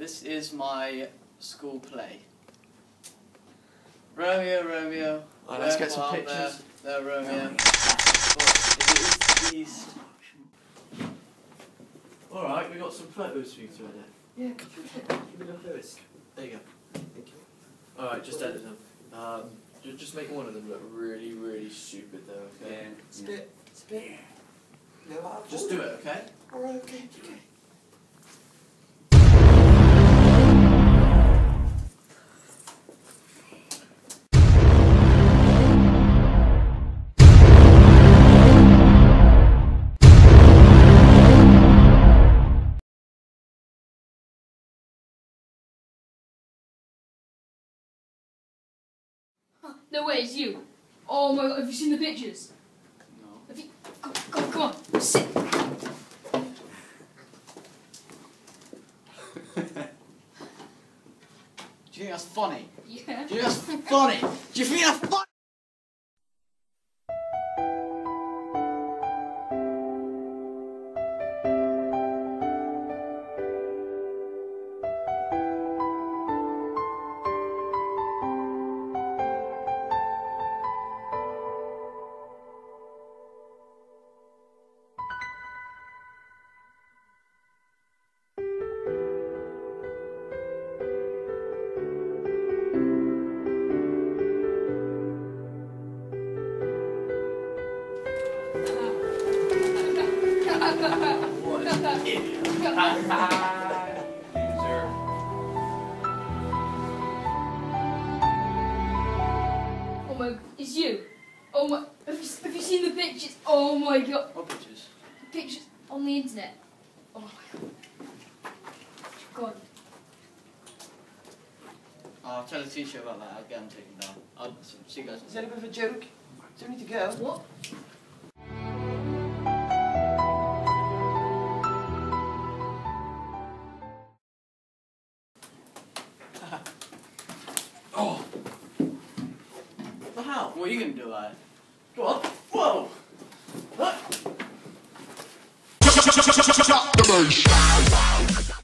This is my school play. Romeo, Romeo. Alright, let's where get some pictures. There, there Romeo. But it is the east, Alright, we got some photos for you to edit. Yeah, give me the first. There you go. Thank you. Alright, just edit them. Um, ju- just make one of them look really, really stupid though, okay? It's a bit, it's a bit. No, Just do it, okay? Alright, okay, okay. No way, it's you. Oh my god, have you seen the pictures? no. Have you? Come, on, sit. Do you think that's funny? Yeah. Do you think that's funny? Do you think that's funny? Oh my, it's you. Oh my, have you, have you seen the pictures? Oh my god, What pictures? pictures on the internet. Oh my god. God. I'll tell the teacher about that. I'll get them taken down. I'll see you guys. Is that a bit of a joke? Do we need to go? What? Well. What are you gonna do about it? On. Whoa! Bass.